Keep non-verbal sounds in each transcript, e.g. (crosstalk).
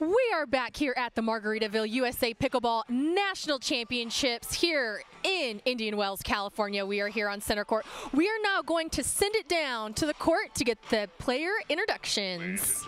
We are back here at the Margaritaville USA Pickleball National Championships here in Indian Wells, California. We are here on center court. We are now going to send it down to the court to get the player introductions.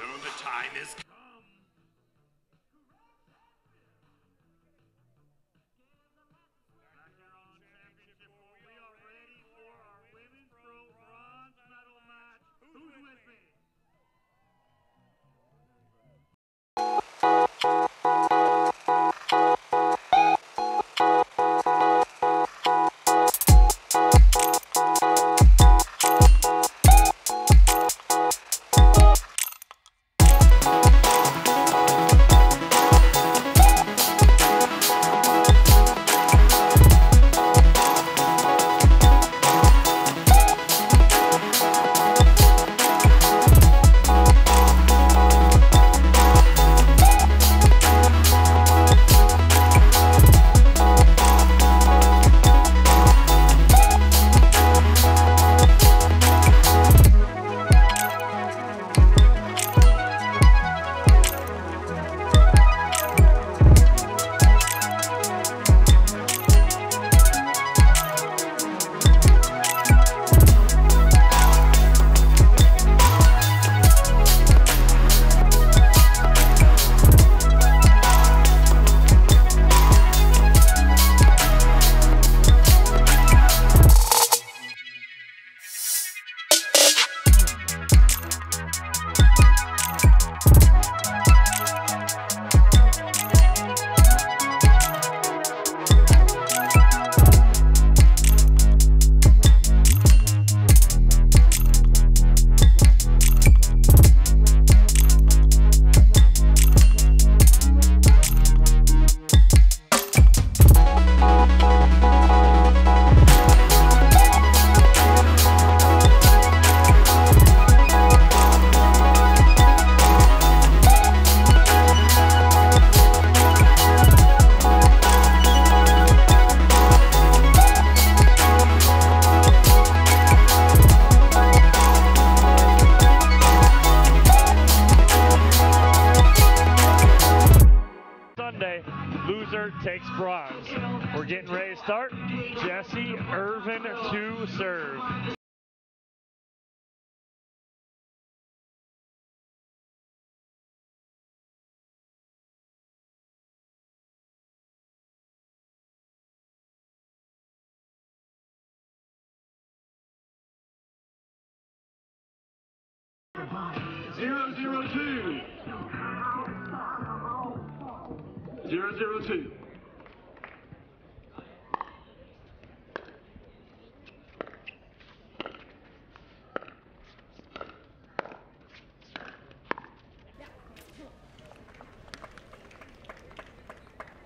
Zero zero two. Zero zero two.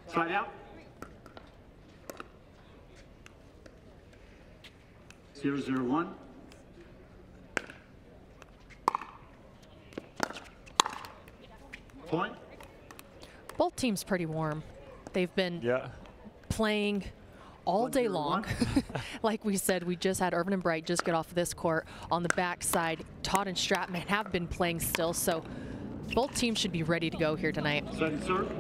Side out. Zero zero one. Point. Both teams pretty warm. They've been Yeah. playing all One day long. (laughs) like we said, we just had Irvine and Bright just get off this court. On the backside, Todd and Stratman have been playing still, so both teams should be ready to go here tonight. Second serve.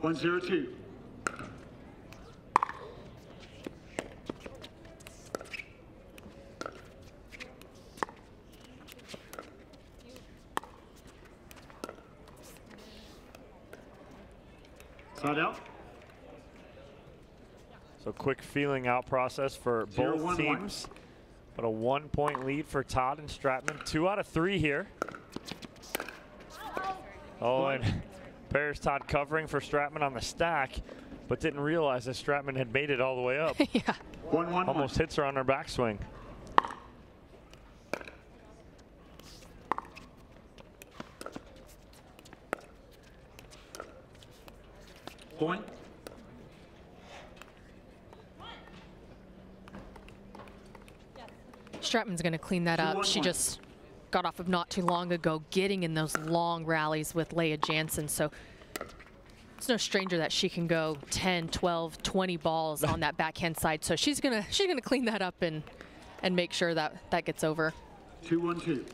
One zero two. Side out. So quick feeling out process for Zero, both one, one. teams. But a one point lead for Todd and Stratman. Two out of three here. Oh, and Paris Todd covering for Stratman on the stack, but didn't realize that Stratman had made it all the way up. (laughs) yeah. One one one. Almost hits her on her backswing. Point. Stratman's going to clean that up. She 2-1-1. just got off of not too long ago, getting in those long rallies with Leia Jansen. So it's no stranger that she can go 10, 12, 20 balls on (laughs) that backhand side. So she's gonna she's gonna clean that up and and make sure that that gets over. Two one two.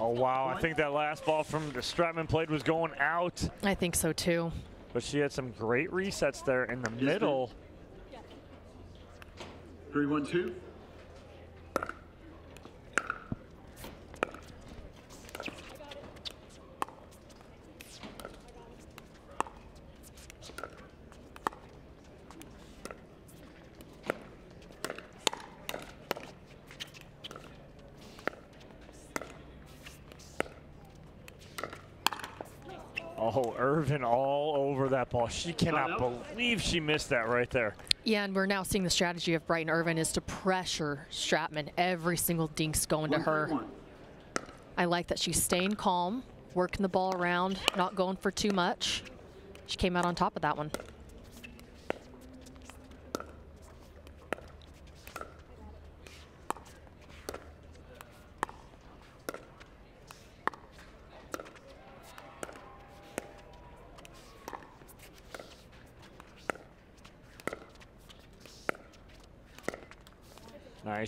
Oh, wow. I think that last ball from the Stratman played was going out. I think so too. But she had some great resets there in the middle. Three one two. Oh, Irvine all over that ball. She cannot believe she missed that right there. Yeah, and we're now seeing the strategy of Brighton Irvine is to pressure Stratman. Every single dink's going to her. I like that she's staying calm, working the ball around, not going for too much. She came out on top of that one.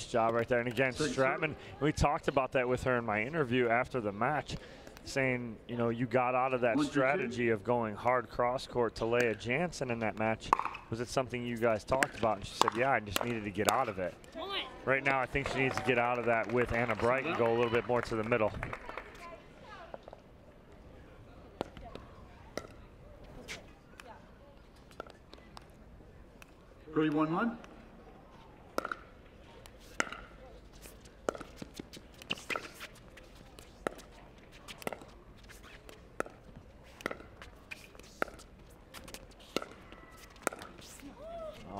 Nice job right there. And again, Stratman, we talked about that with her in my interview after the match, saying, you know, you got out of that One, two, two. strategy of going hard cross court to Leia Jansen in that match. Was it something you guys talked about? And she said, yeah, I just needed to get out of it. Right now, I think she needs to get out of that with Anna Bright and go a little bit more to the middle. Three one one.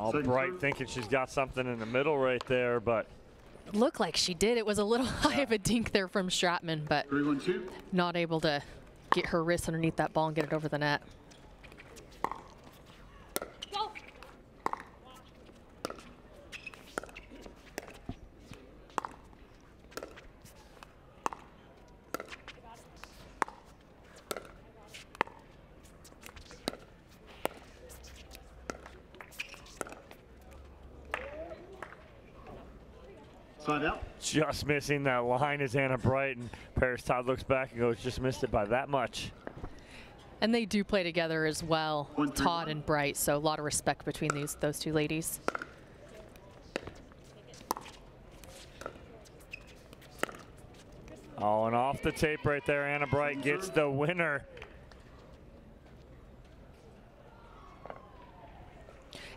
All Second Bright serve. thinking she's got something in the middle right there, but Looked like she did. It was a little (laughs) high of a dink there from Stratman, but Three one two. not able to get her wrist underneath that ball and get it over the net. Side out. Just missing that line is Anna Bright. And Paris Todd looks back and goes, just missed it by that much. And they do play together as well, One, three, Todd one. and Bright. So a lot of respect between these those two ladies. Oh, and off the tape right there, Anna Bright gets the winner.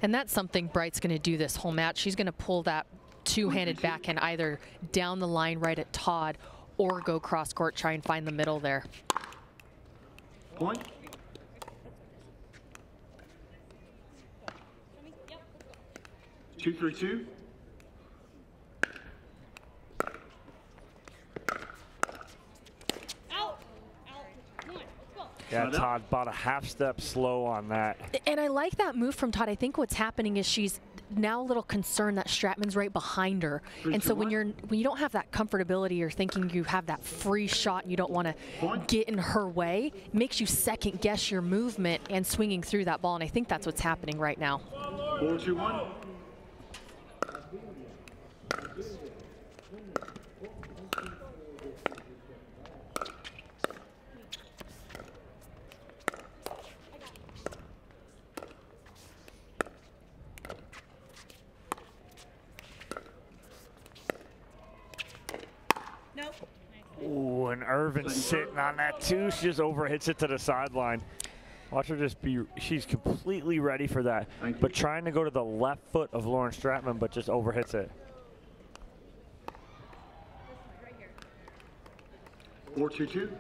And that's something Bright's going to do this whole match. She's going to pull that two-handed backhand either down the line right at Todd or go cross court, try and find the middle there. Point. Two three two. Out. Out. One. Let's go. Yeah, Side out. Todd about a half step slow on that. And I like that move from Todd. I think what's happening is she's now a little concerned that Stratman's right behind her. Three, And two, so when one. you're when you don't have that comfortability or thinking you have that free shot and you don't want to get in her way, it makes you second guess your movement and swinging through that ball. And I think that's what's happening right now. Four two one. Irvine's sitting on that too. She just overhits it to the sideline. Watch her just be, she's completely ready for that. But trying to go to the left foot of Lauren Stratman, but just overhits it. Four two two.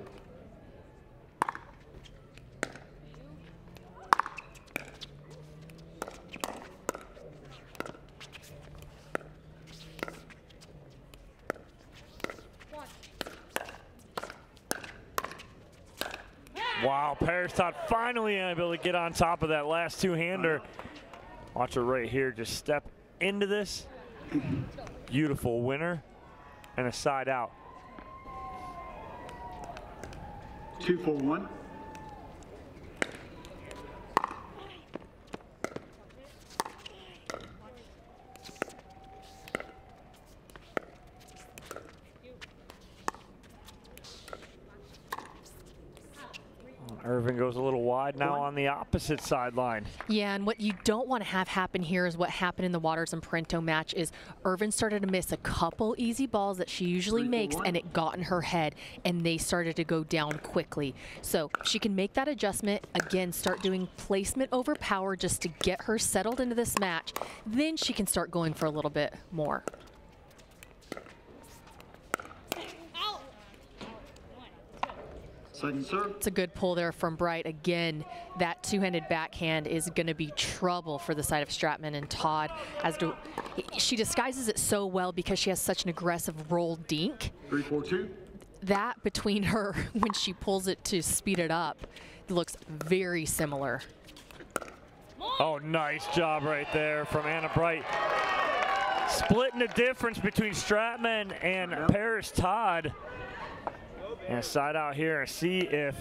Paris finally able to get on top of that last two-hander. Watch her right here just step into this. Beautiful winner and a side out. Two four one. Irvine goes a little wide now on the opposite sideline. Yeah, and what you don't want to have happen here is what happened in the Waters and Parenteau match is Irvine started to miss a couple easy balls that she usually Three, makes and it got in her head and they started to go down quickly. So she can make that adjustment, again, start doing placement over power just to get her settled into this match. Then she can start going for a little bit more. Out. One. Let's go. Second serve. It's a good pull there from Bright. Again, that two-handed backhand is going to be trouble for the side of Stratman and Todd. As to, she disguises it so well because she has such an aggressive roll dink. Three four two. That between her (laughs) when she pulls it to speed it up looks very similar. Oh, nice job right there from Anna Bright. Splitting the difference between Stratman and Paris Todd. And a side out here and see if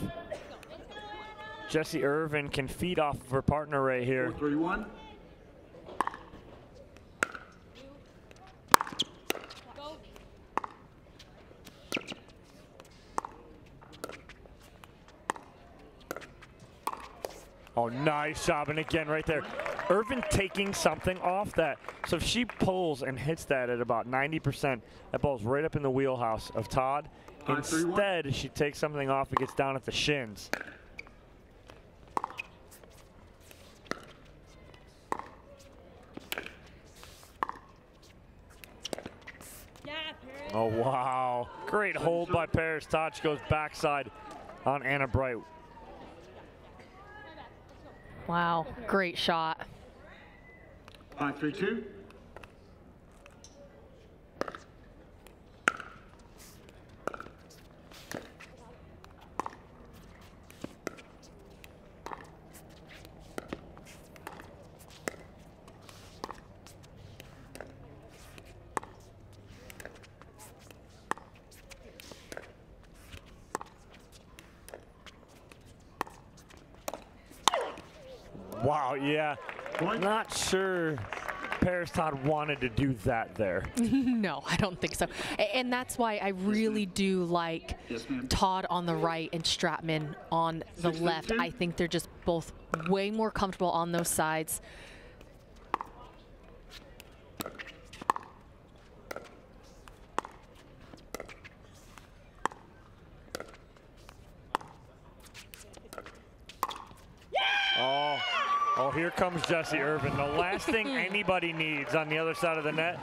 Jessie Irvine can feed off of her partner right here. Four three one. Oh, nice job. And again, right there, Irvine taking something off that. So if she pulls and hits that at about 90%, that ball's right up in the wheelhouse of Todd. Five, three, one. Instead, she takes something off, and gets down at the shins. Oh, wow. Great hold by Paris Todd. She goes backside on Anna Bright. Wow, great shot. Five three two. Wow, yeah. Point. Not sure Paris Todd wanted to do that there. (laughs) No, I don't think so. And that's why I really do like Yes. Todd on the right and Stratman on the Six, left. two. I think they're just both way more comfortable on those sides. Oh, oh, here comes Jessie Irvine. The last thing (laughs) anybody needs on the other side of the net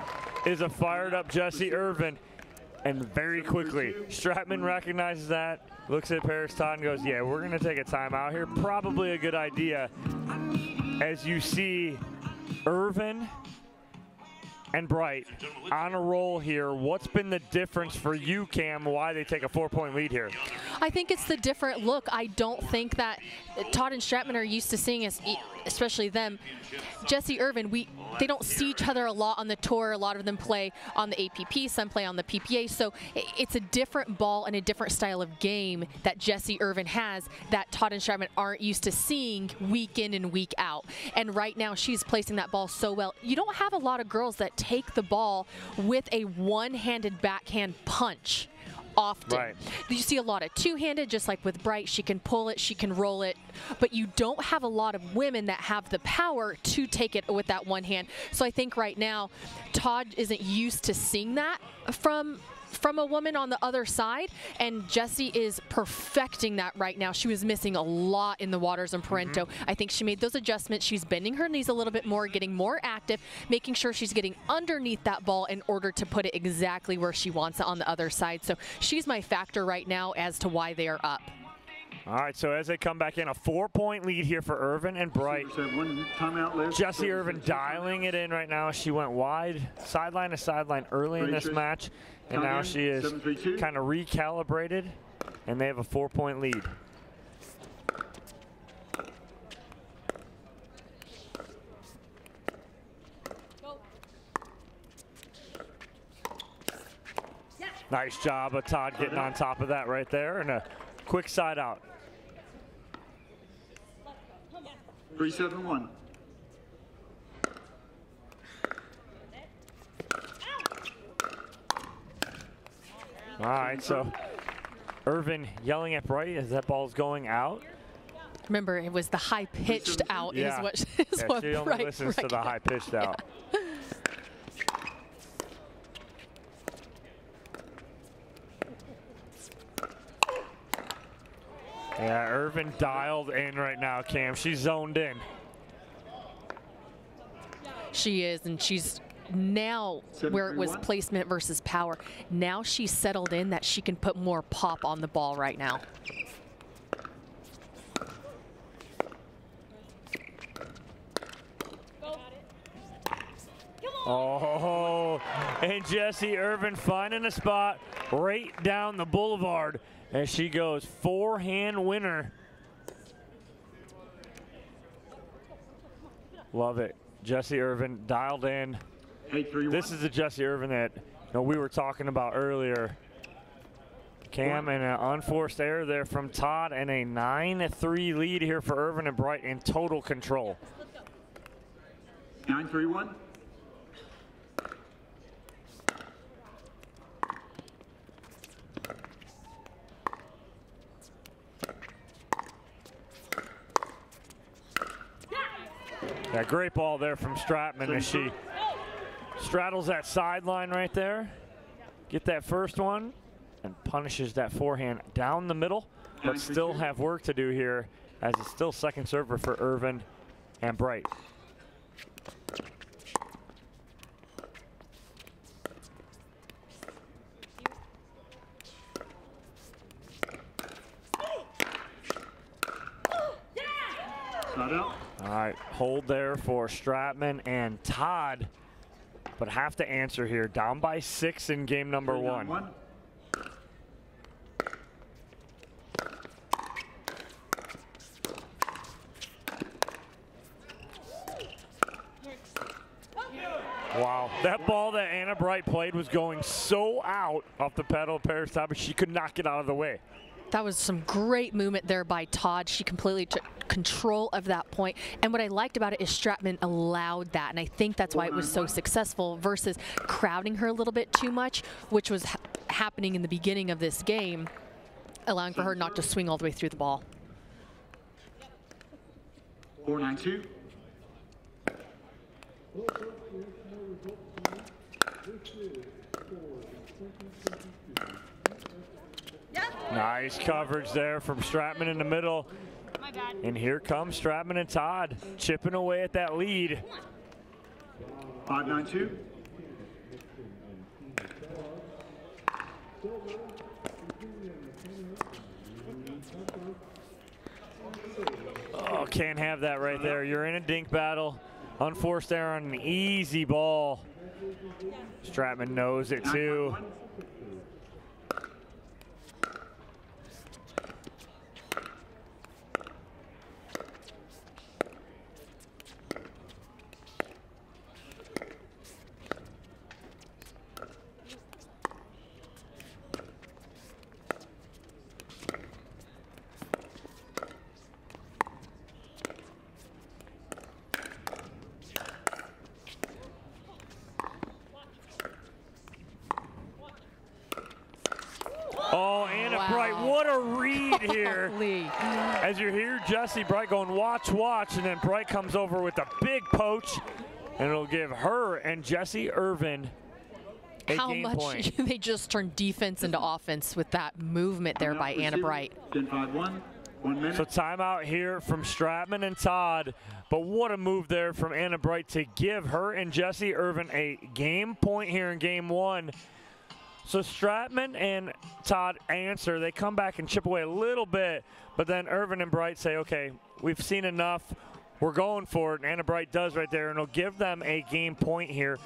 is a fired up Jessie Irvine. And very quickly, Stratman recognizes that, looks at Paris Todd and goes, yeah, we're going to take a timeout here. Probably a good idea. As you see Irvine and Bright on a roll here. What's been the difference for you, Cam, why they take a four-point lead here? I think it's the different look. I don't think that Todd and Stratman are used to seeing us, especially them. Jessie Irvine, we they don't see each other a lot on the tour. A lot of them play on the APP, some play on the PPA. So it's a different ball and a different style of game that Jessie Irvine has that Todd and Stratman aren't used to seeing week in and week out. And right now she's placing that ball so well. You don't have a lot of girls that take the ball with a one-handed backhand punch often. Right. You see a lot of two-handed, just like with Bright. She can pull it, she can roll it, but you don't have a lot of women that have the power to take it with that one hand. So I think right now, Todd isn't used to seeing that from from a woman on the other side, and Jessie is perfecting that right now. She was missing a lot in the waters in Parenteau. Mm-hmm. I think she made those adjustments. She's bending her knees a little bit more, getting more active, making sure she's getting underneath that ball in order to put it exactly where she wants it on the other side. So she's my factor right now as to why they are up. All right, so as they come back in, a four-point lead here for Irvine and Bright. Receivers have one timeout left. Jessie Irvine dialing it in right now. She went wide, sideline to sideline early in this Racers, match, and now she is kind of recalibrated, and they have a four-point lead. Nice job of Todd getting on top of that right there and a quick side out. 371. All right, so Irvine yelling at Bright as that ball's going out. Remember, it was the high pitched out Yeah. is what is Yeah, what (laughs) she only Bright listens to the high pitched out. Yeah, Irvine dialed in right now, Cam. She's zoned in. She is, and she's now where it was 731. placement versus power. Now she's settled in that she can put more pop on the ball right now. Oh, and Jessie Irvine finding a spot right down the boulevard as she goes forehand winner. Love it. Jessie Irvine dialed in. 831. This is the Jessie Irvine that you know, we were talking about earlier. Cam and an unforced error there from Todd and a 9-3 lead here for Irvine and Bright in total control. 9-3-1. Yeah, great ball there from Stratman as she straddles that sideline right there. Get that first one and punishes that forehand down the middle, but still have work to do here as it's still second server for Irvine and Bright. All right, hold there for Stratman and Todd, but have to answer here. Down by six in game number one. one. Wow, that ball that Anna Bright played was going so out off the pedal of Paris Todd, but she could not get out of the way. That was some great movement there by Todd. She completely took control of that point. And what I liked about it is Stratman allowed that. And I think that's why it was so successful versus crowding her a little bit too much, which was ha- happening in the beginning of this game, allowing for her not to swing all the way through the ball. 492. Nice coverage there from Stratman in the middle. And here comes Stratman and Todd chipping away at that lead. 592. Oh, can't have that right there. You're in a dink battle. Unforced error on an easy ball. Stratman knows it too. 911. Oh, Anna Wow. Bright, what a read here. (laughs) Lee. As you hear Jessie Bright going, watch, watch, and then Bright comes over with a big poach, and it'll give her and Jessie Irvine a How game much point. (laughs) they just turned defense into offense with that movement there by Anna Receiver, Bright. 1051. One minute. So timeout here from Stratman and Todd. But what a move there from Anna Bright to give her and Jessie Irvine a game point here in game one. So Stratman and Todd answer. They come back and chip away a little bit, but then Irvine and Bright say, okay, we've seen enough. We're going for it. And Anna Bright does right there, and it'll give them a game point here.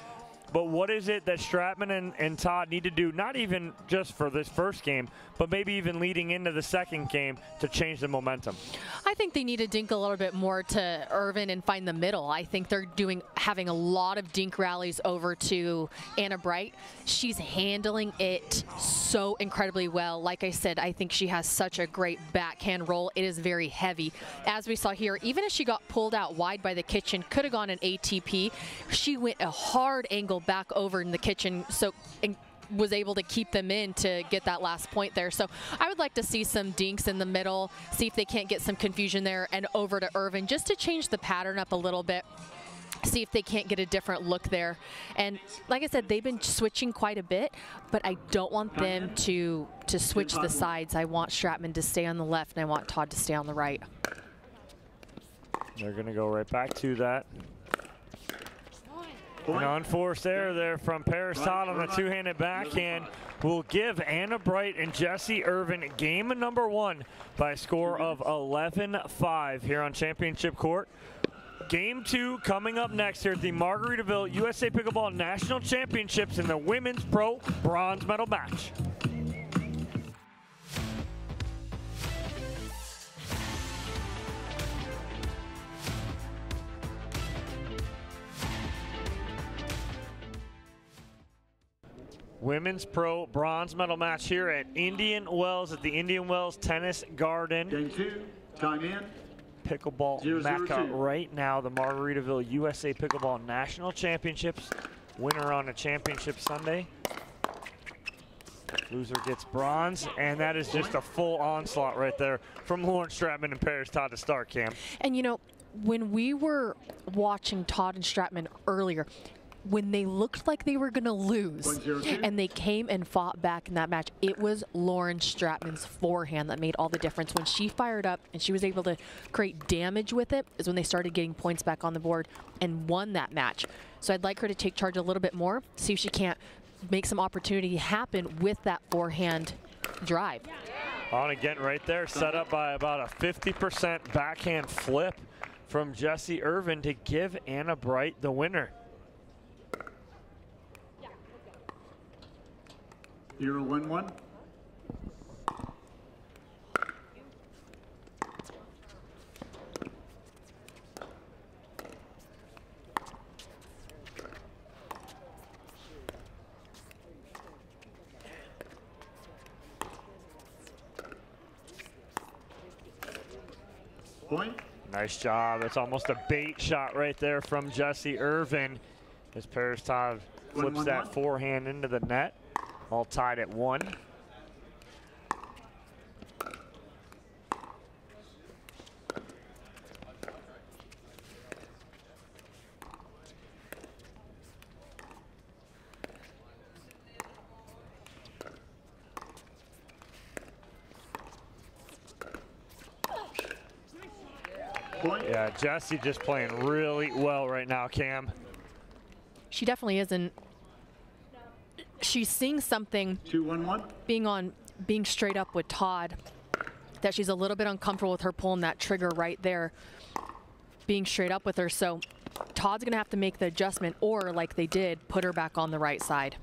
But what is it that Stratman and, and Todd need to do, not even just for this first game, but maybe even leading into the second game to change the momentum? I think they need to dink a little bit more to Irvine and find the middle. I think they're doing having a lot of dink rallies over to Anna Bright. She's handling it so incredibly well. Like I said, I think she has such a great backhand roll. It is very heavy. As we saw here, even if she got pulled out wide by the kitchen, could have gone an ATP. She went a hard angle back over in the kitchen. So and was able to keep them in to get that last point there. So I would like to see some dinks in the middle, see if they can't get some confusion there and over to Irvine just to change the pattern up a little bit see if they can't get a different look there. And like I said, they've been switching quite a bit, but I don't want them to to switch the sides. I want Stratman to stay on the left and I want Todd to stay on the right. They're going to go right back to that. An unforced error there from Paris Todd on the two-handed backhand will give Anna Bright and Jessie Irvine game number one by a score of 11-5 here on Championship Court. Game two coming up next here at the Margaritaville USA Pickleball National Championships in the Women's Pro Bronze Medal match. Women's Pro Bronze Medal match here at Indian Wells at the Indian Wells Tennis Garden. Game two, time in. Pickleball Zero, zero, mecca right now. The Margaritaville USA Pickleball National Championships. Winner on a championship Sunday. Loser gets bronze, and that is just a full onslaught right there from Lauren Stratman and Paris Todd to start, Cam. And you know, when we were watching Todd and Stratman earlier, when they looked like they were going to lose One, zero, two. and they came and fought back in that match, it was Lauren Stratman's forehand that made all the difference. When she fired up and she was able to create damage with it, is when they started getting points back on the board and won that match. So I'd like her to take charge a little bit more, see if she can't make some opportunity happen with that forehand drive. On again right there, set up by about a 50% backhand flip from Jessie Irvine to give Anna Bright the winner. Zero, one, one. Point. Nice job. That's almost a bait shot right there from Jessie Irvine as Paris Todd One, flips one, that one. forehand into the net. All tied at one. Yeah, Jessie just playing really well right now, Cam. She definitely isn't. She's seeing something Two, one, one. being on being straight up with Todd that she's a little bit uncomfortable with her pulling that trigger right there being straight up with her so Todd's gonna have to make the adjustment or like they did put her back on the right side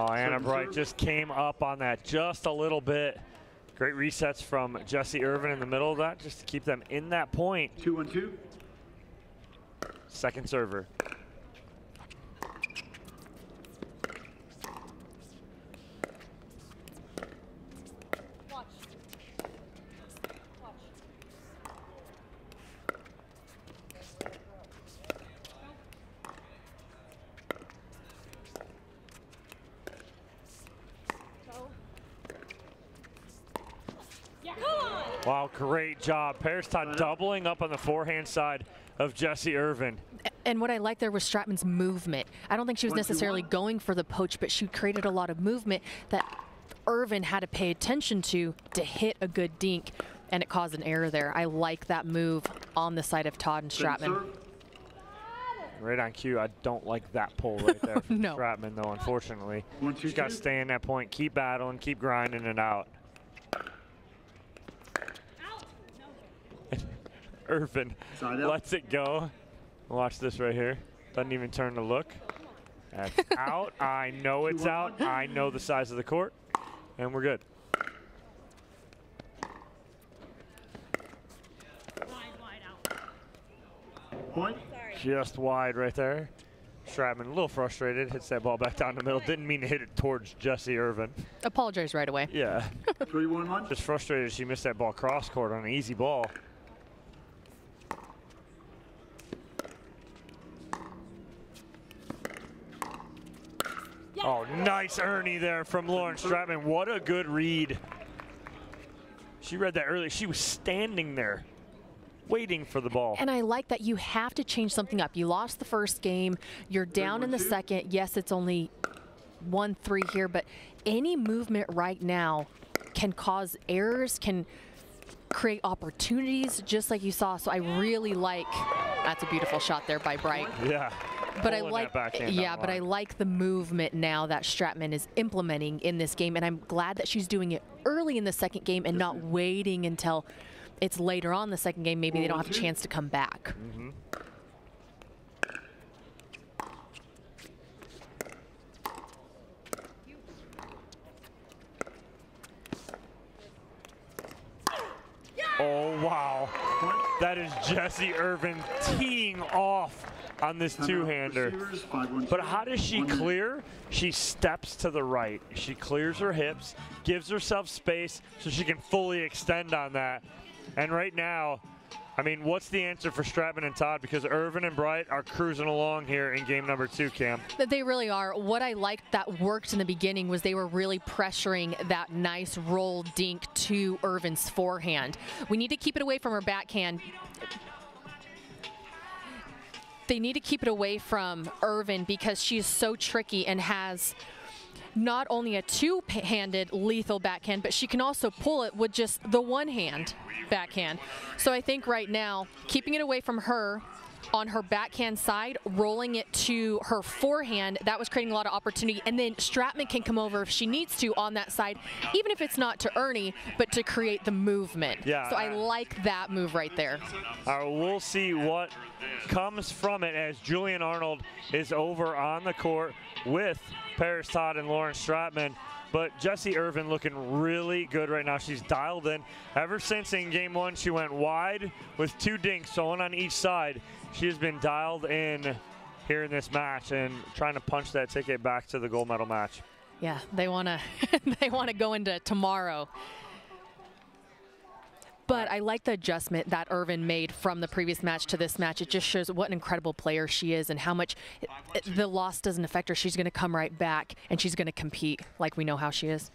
Oh, Anna Serve, Bright just came up on that just a little bit. Great resets from Jessie Irvine in the middle of that just to keep them in that point. Two, one, two. Second server. Great job. Paris Todd doubling up on the forehand side of Jessie Irvine. and what I like there was Stratman's movement I don't think she was One, necessarily one. going for the poach but she created a lot of movement that Irvine had to pay attention to to hit a good dink and it caused an error there I like that move on the side of Todd and Stratman. Right on cue. I don't like that pull (laughs) right there from No. Stratman, though, unfortunately. One, two, She's got to stay in that point, keep battling, keep grinding it out. Out. Irvine Side out. lets it go. Watch this right here. Doesn't even turn to look. That's (laughs) out. I know it's out. I know the size of the court. And we're good. Wide, wide out. Point. Just wide right there. Stratman a little frustrated, hits that ball back down the middle. Didn't mean to hit it towards Jessie Irvine. Apologize right away. Yeah. Three, one, one. Just frustrated she missed that ball cross court on an easy ball. Oh, nice Ernie there from Lauren Stratman. What a good read. She read that earlier. She was standing there waiting for the ball. And I like that you have to change something up. You lost the first game, you're down in the two. second. Yes, it's only 1 3 here, but any movement right now can cause errors, can create opportunities, just like you saw. So I really like that's a beautiful shot there by Bright. yeah. But I Pulling like, yeah, but I like the movement now that Stratman is implementing in this game, and I'm glad that she's doing it early in the second game and not waiting until it's later on the second game. Maybe they don't have a chance to come back. Oh, wow. That is Jessie Irvine teeing off on this two-hander. Receivers, five, one, But how does she clear? She steps to the right. She clears her hips, gives herself space so she can fully extend on that. And right now, I mean, what's the answer for Stratman and Todd? Because Irvine and Bright are cruising along here in game number two, Cam. They really are. What I liked that worked in the beginning was they were really pressuring that nice roll dink to Irvine's forehand. We need to keep it away from her backhand. They need to keep it away from Irvine because she is so tricky and has not only a two-handed lethal backhand, but she can also pull it with just the one hand backhand. So I think right now, keeping it away from her on her backhand side, rolling it to her forehand, that was creating a lot of opportunity. And then Stratman can come over if she needs to on that side, even if it's not to Ernie, but to create the movement. Yeah, So I I- like that move right there. We'll see what comes from it as Julian Arnold is over on the court with Paris Todd and Lauren Stratman. But Jessie Irvine looking really good right now. She's dialed in. Ever since in game one, she went wide with two dinks, so one on each side. She has been dialed in here in this match and trying to punch that ticket back to the gold medal match. Yeah, they want to (laughs) they want to go into tomorrow. But I like the adjustment that Irvine made from the previous match to this match. It just shows what an incredible player she is and how much the loss doesn't affect her. She's going to come right back and she's going to compete like we know how she is.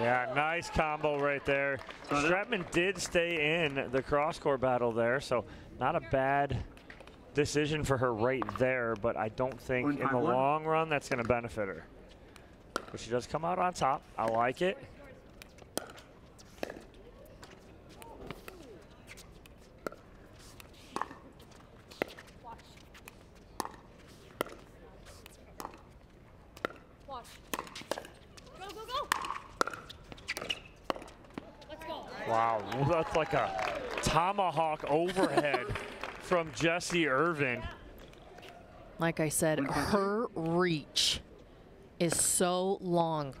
Yeah, nice combo right there. Stratman did stay in the cross-court battle there, so not a bad decision for her right there, but I don't think in the long run that's going to benefit her. But she does come out on top. I like it. Watch. Go, go, go. Let's go. Wow, that's like a tomahawk overhead (laughs) from Jessie Irvine. Like I said, her reach is so long,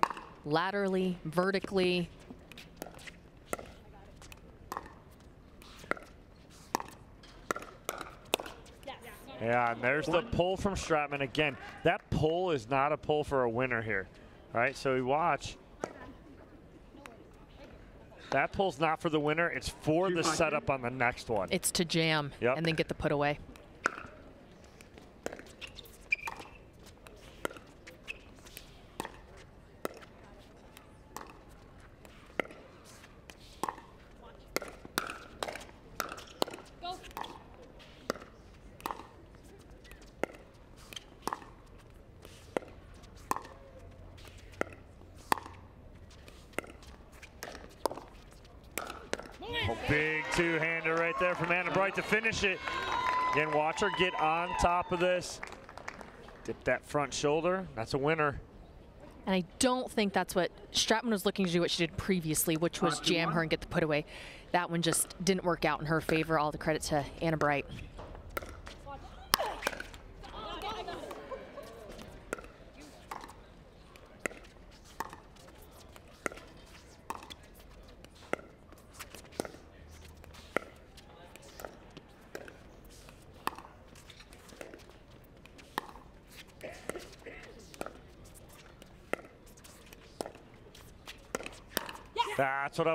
laterally, vertically. Yeah, and there's the pull from Stratman again. That pull is not a pull for a winner here, right? So we watch. That pull's not for the winner. It's for the setup on the next one. It's to jam Yep. and then get the put away. Go. big two-hander right there from Anna Bright to finish it. Again, watch her get on top of this. Dip that front shoulder. That's a winner. And I don't think that's what Stratman was looking to do what she did previously, which was jam her and get the put away. That one just didn't work out in her favor. All the credit to Anna Bright. That's what I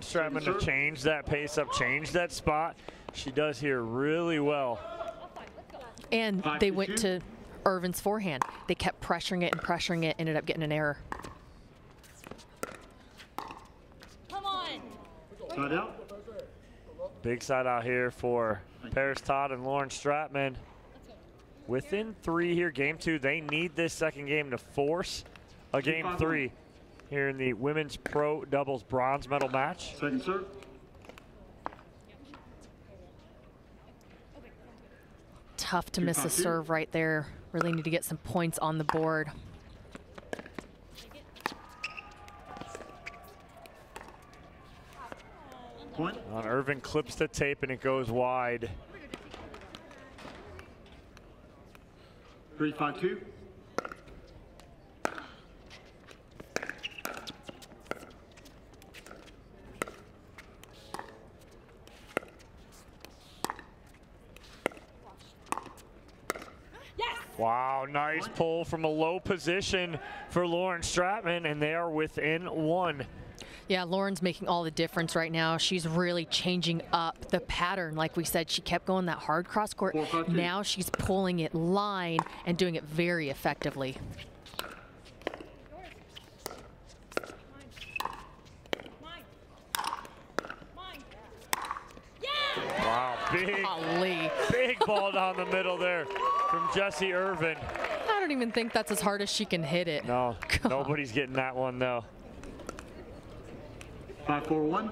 want. Stratman to change that pace up, change that spot. She does here really well. And they went to Irvine's forehand. They kept pressuring it and pressuring it, ended up getting an error. Come on. Side out. Big side out here for Paris Todd and Lauren Stratman. Within three here, game two. They need this second game to force a game three here in the women's pro doubles bronze medal match. Second serve. Tough to Two miss a two. serve right there. Really need to get some points on the board. Point. On Irvine clips the tape and it goes wide. Three, five, two. Wow, nice pull from a low position for Lauren Stratman, and they are within one. Yeah, Lauren's making all the difference right now. She's really changing up the pattern. Like we said, she kept going that hard cross court. Four, five, two. Now she's pulling it line and doing it very effectively. Mine. Mine. Yeah. Wow, big, Golly. big ball down the middle there from Jessie Irvine. I don't even think that's as hard as she can hit it. No, (laughs) God. nobody's getting that one though. Five, four, one.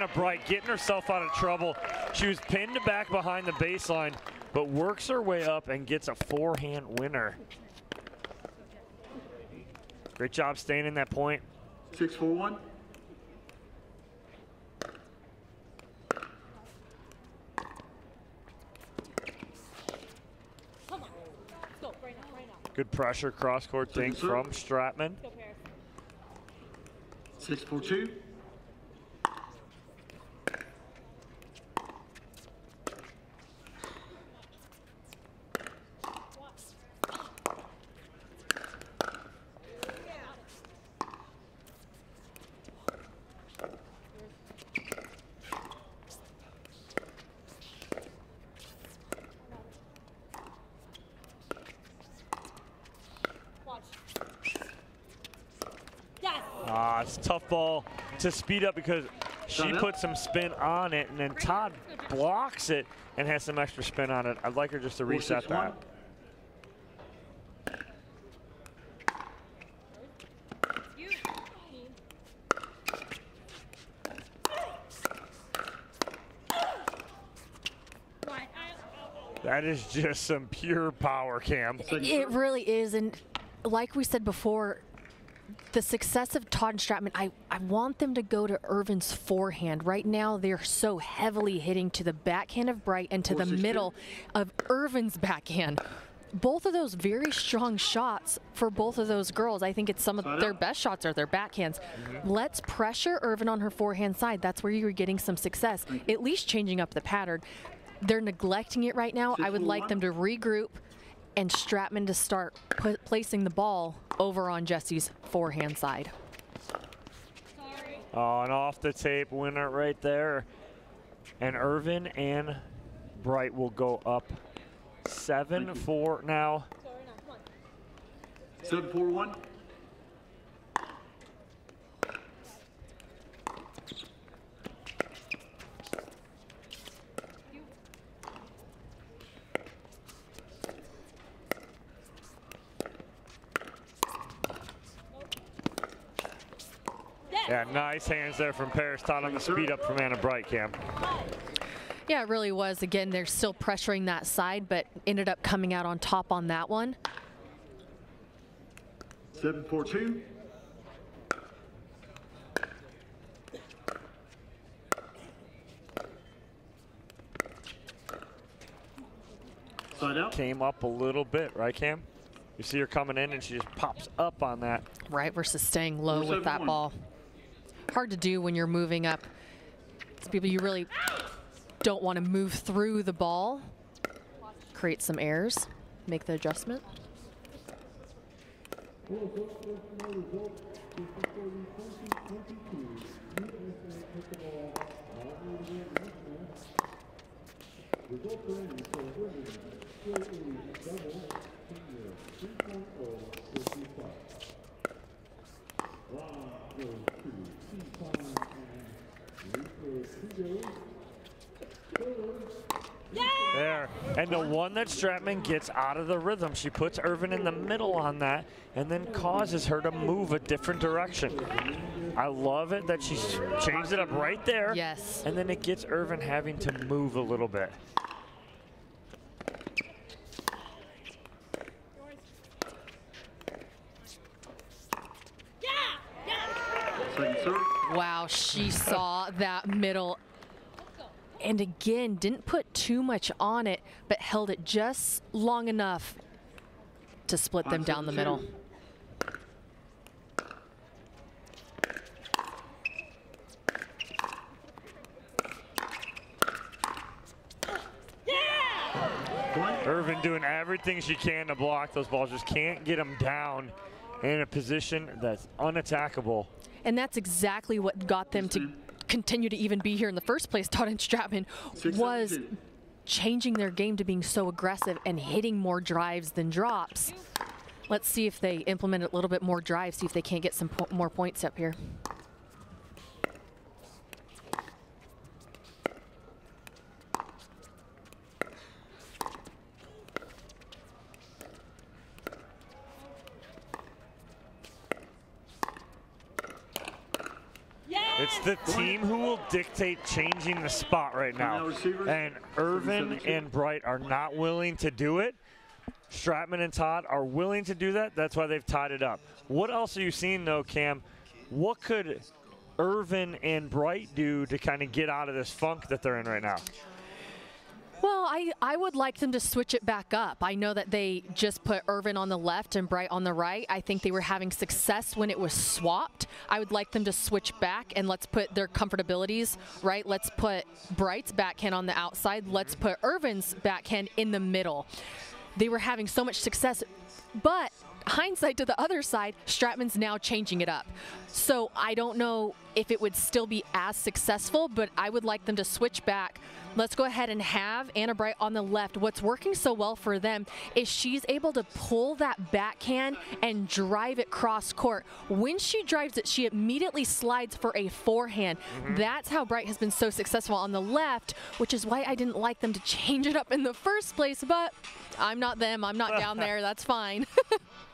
Anna Bright getting herself out of trouble. She was pinned back behind the baseline, but works her way up and gets a forehand winner. Great job staying in that point. Six, four, one. Come on. Go. Right now. Right now. Good pressure cross court thing from. Stratman. Six, four, two. Watch. Yes. Ah, it's a tough ball to speed up because she Timeout. put some spin on it, and then Todd blocks it and has some extra spin on it. I'd like her just to reset that. You. Right. I, That is just some pure power, Cam. It really is. And like we said before, the success of Todd and Stratman, I, I want them to go to Irvine's forehand. Right now, they're so heavily hitting to the backhand of Bright and to the middle of Irvine's backhand. Both of those very strong shots for both of those girls. I think it's some of their best shots are their backhands. Let's pressure Irvine on her forehand side. That's where you're getting some success. At least changing up the pattern. They're neglecting it right now. I would like them to regroup and Stratman to start put, placing the ball over on Jessie's forehand side. sorry. Oh, and off the tape winner right there. And Irvine and Bright will go up 7 4 now. Sorry. Now. Come on. Seven, four, one. Yeah, nice hands there from Paris. Todd on the speed up from Anna Bright, Cam. Yeah, it really was. Again, they're still pressuring that side, but ended up coming out on top on that one. Seven four two. Side out. Came up a little bit, right, Cam? You see her coming in and she just pops up on that. Right versus staying low Number with that 71. ball. Hard to do when you're moving up. It's people you really don't want to move through the ball. Create some errors. Make the adjustment. There. And the one that Stratman gets out of the rhythm, she puts Irvine in the middle on that and then causes her to move a different direction. I love it that she changed it up right there. Yes. And then it gets Irvine having to move a little bit. Yeah! Yeah! Second serve. Wow, she saw that middle and again didn't put too much on it, but held it just long enough to split them down the middle. two. Point. Irvine doing everything she can to block those balls, just can't get them down in a position that's unattackable. And that's exactly what got them to continue to even be here in the first place. Todd and Stratman was changing their game to being so aggressive and hitting more drives than drops. Let's see if they implement a little bit more drive, see if they can't get some po- more points up here. Yeah! It's the team who will dictate changing the spot right now. And Irvine and Bright are not willing to do it. Stratman and Todd are willing to do that. That's why they've tied it up. What else are you seeing, though, Cam? What could Irvine and Bright do to kind of get out of this funk that they're in right now? Well, I, I would like them to switch it back up. I know that they just put Irvine on the left and Bright on the right. I think they were having success when it was swapped. I would like them to switch back and let's put their comfortabilities, right? Let's put Bright's backhand on the outside. Let's put Irvine's backhand in the middle. They were having so much success, but hindsight to the other side, Stratman's now changing it up. So I don't know if it would still be as successful, but I would like them to switch back. Let's go ahead and have Anna Bright on the left. What's working so well for them is she's able to pull that backhand and drive it cross court. When she drives it, she immediately slides for a forehand. Mm-hmm. That's how Bright has been so successful on the left, which is why I didn't like them to (laughs) change it up in the first place. But I'm not them. I'm not down (laughs) there. That's fine. (laughs)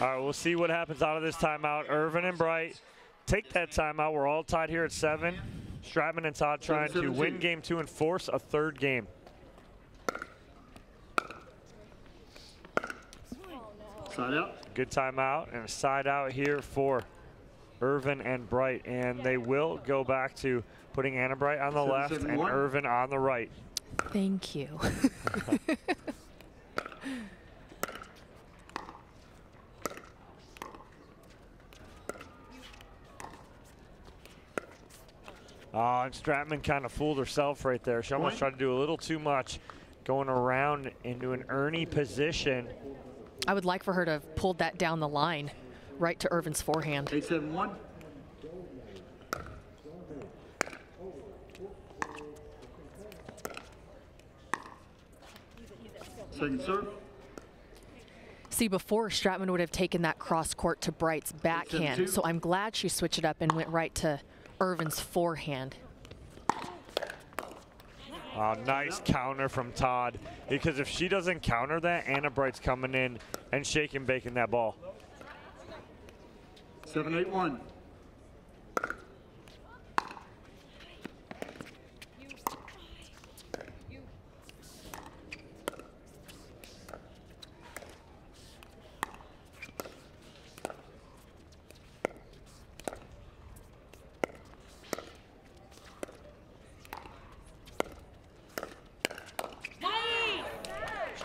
All right, we'll see what happens out of this timeout. Irvine and Bright take that timeout. We're all tied here at seven. Stratman and Todd trying to win game two and force a third game. Side out. Good timeout and a side out here for Irvine and Bright. And they will go back to putting Anna Bright on the Seven, left seven, and one. Irvine on the right. Thank you. (laughs) (laughs) Oh, and Stratman kind of fooled herself right there. She almost tried to do a little too much, going around into an Erne position. I would like for her to have pulled that down the line right to Irvine's forehand. Eight seven one. Second serve. See, before Stratman would have taken that cross court to Bright's backhand, two. so I'm glad she switched it up and went right to Irvine's forehand. Oh, nice counter from Todd. Because if she doesn't counter that, Anna Bright's coming in and shaking, baking that ball. Seven eight one.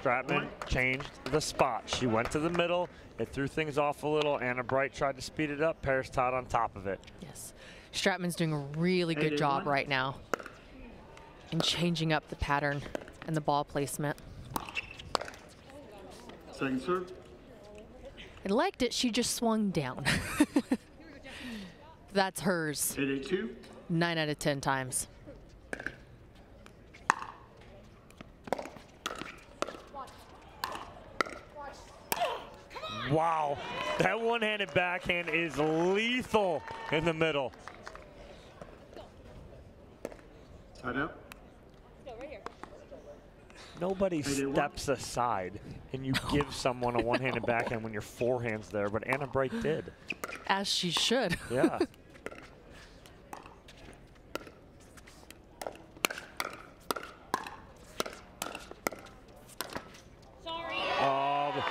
Stratman changed the spot. She went to the middle. It threw things off a little. Anna Bright tried to speed it up. Paris Todd on top of it. Yes. Stratman's doing a really good Eight, eight, job one. right now in changing up the pattern and the ball placement. Second serve. I liked it. She just swung down. (laughs) That's hers. 882. Nine out of 10 times. Wow. That one-handed backhand is lethal in the middle. Side out. Nobody Hey, they won. steps aside and you give (laughs) someone a one-handed backhand when your forehand's there, but Anna Bright did. As she should. Yeah. Sorry. Um,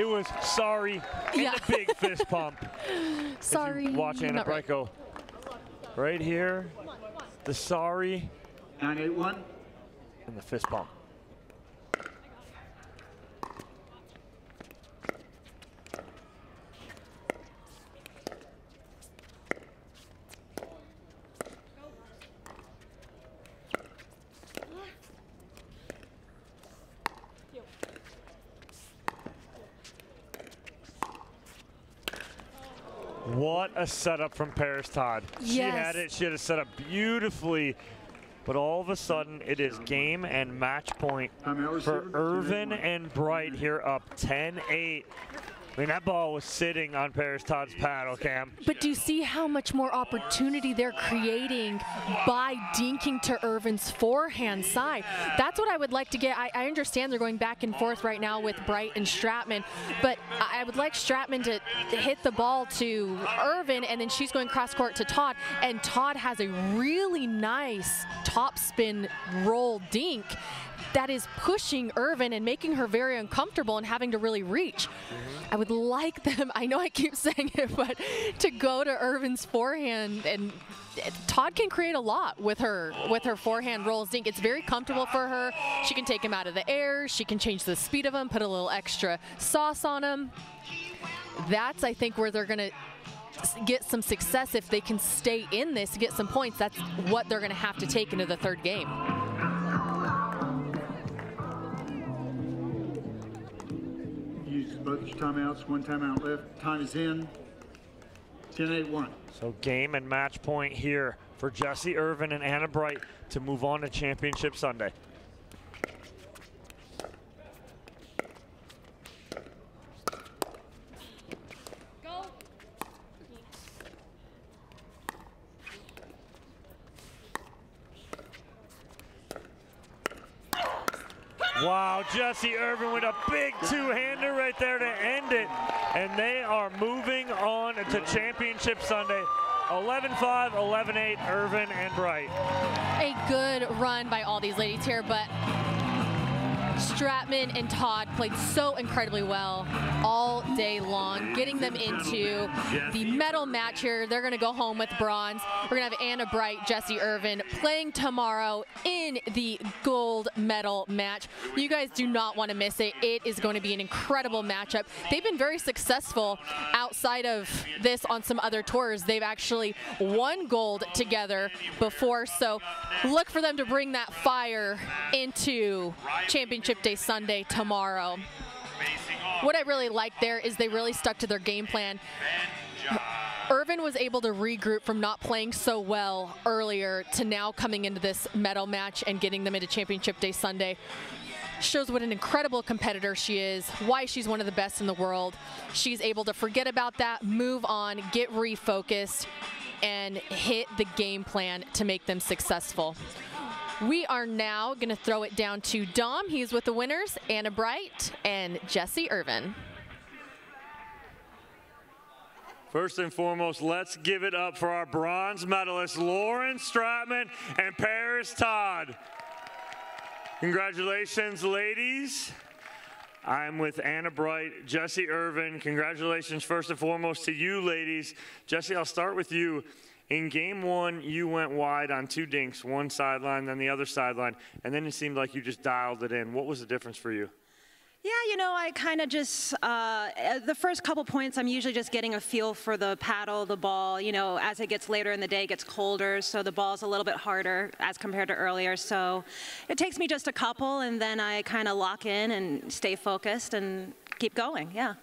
it was sorry and Yeah. the big fist pump. (laughs) Sorry. Watch Anna not Bright right. right here. The sorry 981. and the fist pump. What a setup from Paris Todd. She had it. She had it set up beautifully. But all of a sudden, it is game and match point for Irvine and Bright here up 10-8. I mean, that ball was sitting on Paris Todd's paddle, Cam. But do you see how much more opportunity they're creating by dinking to Irvine's forehand side? That's what I would like to get. I, I understand they're going back and forth right now with Bright and Stratman, but I I would like Stratman to hit the ball to Irvine, and then she's going cross court to Todd, and Todd has a really nice top spin roll dink that is pushing Irvine and making her very uncomfortable and having to really reach. Mm-hmm. I would like them, (laughs) I know I keep saying it, but to go to Irvine's forehand and Todd can create a lot with her with her forehand rolls dink. It's very comfortable for her. She can take him out of the air. She can change the speed of him, put a little extra sauce on him. That's I think where they're gonna get some success if they can stay in this to get some points. That's what they're gonna have to take into the third game. Both timeouts. One timeout left. Time is in. 10-8-1. So game and match point here for Jessie Irvine and Anna Bright to move on to Championship Sunday. Wow, Jessie Irvine with a big two-hander right there to end it. And they are moving on to Championship Sunday. 11-5, 11-8, Irvine and Bright. a good run by all these ladies here, but Stratman and Todd played so incredibly well all day long, getting them into the medal match here. They're going to go home with bronze. We're going to have Anna Bright, Jessie Irvine playing tomorrow in the gold medal match. You guys do not want to miss it. It is going to be an incredible matchup. They've been very successful outside of this on some other tours. They've actually won gold together before, so look for them to bring that fire into Championship Day Sunday tomorrow. What I really like there is they really stuck to their game plan. Irvine was able to regroup from not playing so well earlier to now coming into this medal match and getting them into Championship Day Sunday. Shows what an incredible competitor she is, why she's one of the best in the world. She's able to forget about that, move on, get refocused, and hit the game plan to make them successful. We are now going to throw it down to Dom. He's with the winners, Anna Bright and Jessie Irvine. First and foremost, let's give it up for our bronze medalists, Lauren Stratman and Paris Todd. Congratulations, ladies. I'm with Anna Bright, Jessie Irvine. Congratulations, first and foremost, to you, ladies. Jessie, I'll start with you. In game one, you went wide on two dinks, one sideline, then the other sideline, and then it seemed like you just dialed it in. What was the difference for you? Yeah, you know, I kind of just, uh, the first couple points, I'm usually just getting a feel for the paddle, the ball. You know, as it gets later in the day, it gets colder, so the ball's a little bit harder as compared to earlier. So it takes me just a couple, and then I kind of lock in and stay focused and keep going, yeah.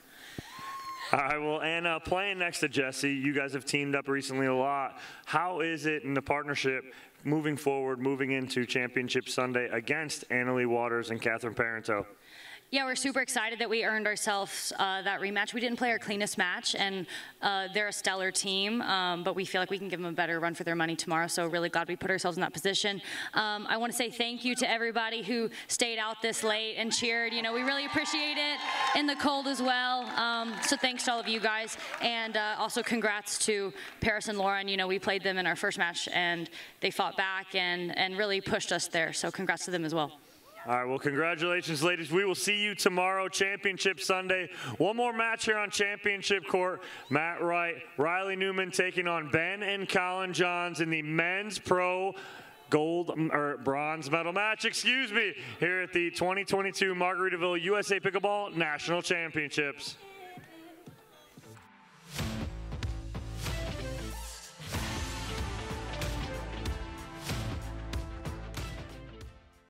All right, well, and uh, playing next to Jessie, you guys have teamed up recently a lot. How is it in the partnership moving forward, moving into Championship Sunday against Anna Leigh Waters and Catherine Parenteau? Yeah, we're super excited that we earned ourselves uh, that rematch. We didn't play our cleanest match, and uh, they're a stellar team, um, but we feel like we can give them a better run for their money tomorrow. So really glad we put ourselves in that position. Um, I want to say thank you to everybody who stayed out this late and cheered. You know, we really appreciate it in the cold as well. Um, so thanks to all of you guys, and uh, also congrats to Paris and Lauren. You know, we played them in our first match, and they fought back and and really pushed us there. So congrats to them as well. All right, well, congratulations, ladies. We will see you tomorrow, Championship Sunday. One more match here on Championship Court. Matt Wright, Riley Newman taking on Ben and Colin Johns in the men's pro gold or bronze medal match, excuse me, here at the 2022 Margaritaville USA Pickleball National Championships.